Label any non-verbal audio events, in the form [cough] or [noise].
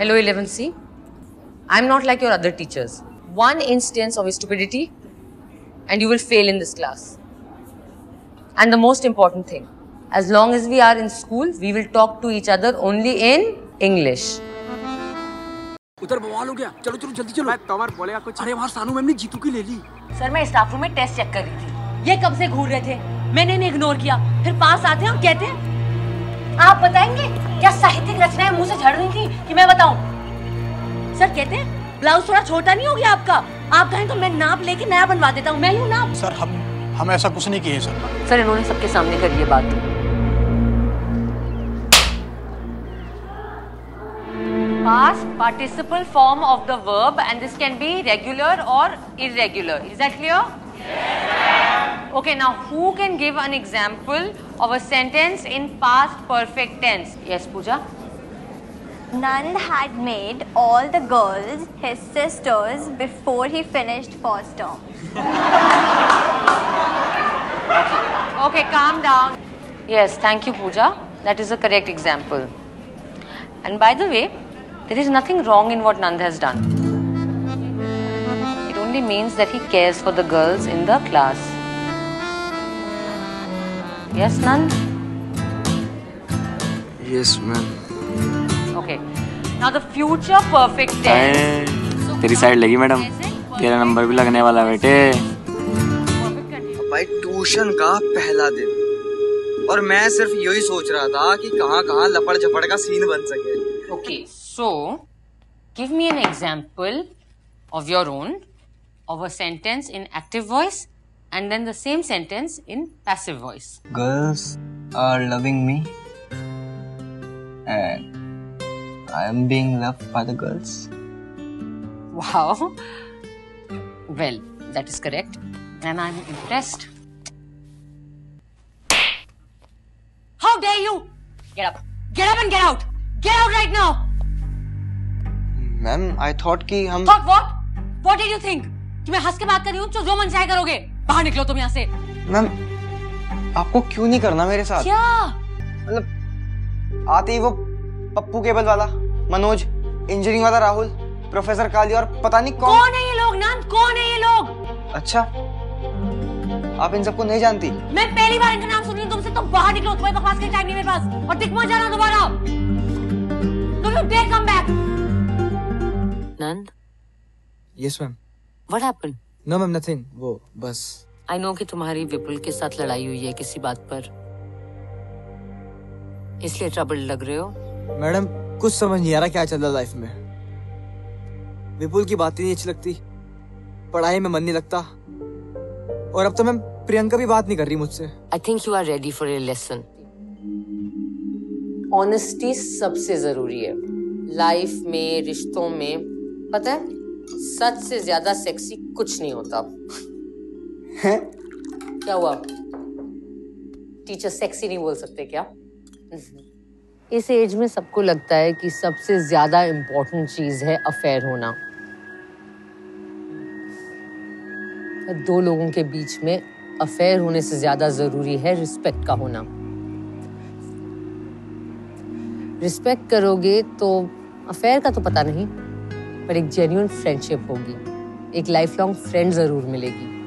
Hello, 11C. I'm not like your other teachers. One instance of stupidity, and you will fail in this class. And the most important thing, as long as we are in school, we will talk to each other only in English. उधर बवाल हो गया चलो चलो जल्दी चलो तवर बोलेगा कुछ अरे वहाँ सानू मैम ने जीतू की ले ली सर मैं स्टाफ रूम में टेस्ट चेक कर रही थी ये कब से घूर रहे थे मैंने इन्हें इग्नोर किया फिर पास आते हैं और कहते हैं आप बताएँगे? क्या साहित्यिक रचनाएँ मुँह से झड़ रही थी कि मैं बताऊँ? सर कहते हैं ब्लाउज थोड़ा छोटा नहीं हो गया आपका? आप कहें तो मैं नाप लेके नया बनवा देता हूँ। मैं लूँ नाप सर हम हम ऐसा कुछ नहीं किए सर। सर इन्होंने सबके सामने करी ये बात। Past participle form of the verb and this can be regular or irregular. Is that clear? Yes, Okay, now who can give an example of a sentence in past perfect tense? Yes, Pooja? Nand had made all the girls his sisters before he finished first term. [laughs] Okay, calm down. Yes, thank you, Pooja. That is a correct example. And by the way, there is nothing wrong in what Nand has done. It only means that he cares for the girls in the class. Yes, Nand? Yes ma'am Okay. Now the future perfect tense. तेरी side लगी madam तेरा number भी लगने वाला बेटे भाई tuition का पहला दिन और मैं सिर्फ़ यही सोच रहा था कि कहाँ कहाँ लपड़ झपड़ का सीन बन सके Okay, so give me an example of your own of a sentence in active voice and then the same sentence in passive voice. Girls are loving me and I am being loved by the girls Wow. Well, that is correct. And I'm impressed. How dare you! Get up. Get up and get out. Get out right now. Ma'am I thought कि हम Thought what? What did you think? कि मैं हंस के बात कर रही हूँ तो जो मन चाहे करोगे बाहर निकलो तुम यहाँ से। मैम आपको क्यों नहीं करना मेरे साथ? क्या? मतलब आते ही वो पप्पू केबल वाला मनोज इंजीनियरिंग वाला राहुल प्रोफेसर काली और पता नहीं कौन कौन है ये लोग नंद कौन है ये लोग? अच्छा आप इन सबको नहीं जानती? मैं पहली बार इनका नाम सुन रही हूँ तुमसे तुम बाहर निकलो तुम्हें बकवास के टाइम नहीं मेरे पास। और दिख मत जाना दोबारा। तुम लोग dare come back Nand? Yes ma'am what happened no ma'am nothing वो बस आई नो कि तुम्हारी विपुल के साथ लड़ाई हुई है किसी बात पर। इसलिए ट्रबल लग रहे हो? मैडम कुछ समझ नहीं आ रहा क्या चल रहा लाइफ में। विपुल की बात नहीं अच्छी लगती। पढ़ाई में मन नहीं लगता। और अब तो मैम प्रियंका भी बात नहीं कर रही मुझसे। I think you are ready for a lesson honesty सबसे ज़रूरी है। लाइफ में रिश्तों में पता है? सच से ज़्यादा सेक्सी कुछ नहीं होता। क्या हुआ? टीचर सेक्सी नहीं बोल सकते क्या? इस एज में सबको लगता है कि सबसे ज़्यादा इम्पोर्टेंट चीज़ है अफेयर होना। दो लोगों के बीच में अफेयर होने से ज़्यादा ज़रूरी है रिस्पेक्ट का होना। रिस्पेक्ट करोगे तो अफेयर का तो पता नहीं। पर एक जेन्यून फ्रेंडशिप होगी। एक लाइफ लॉन्ग फ्रेंड ज़रूर मिलेगी।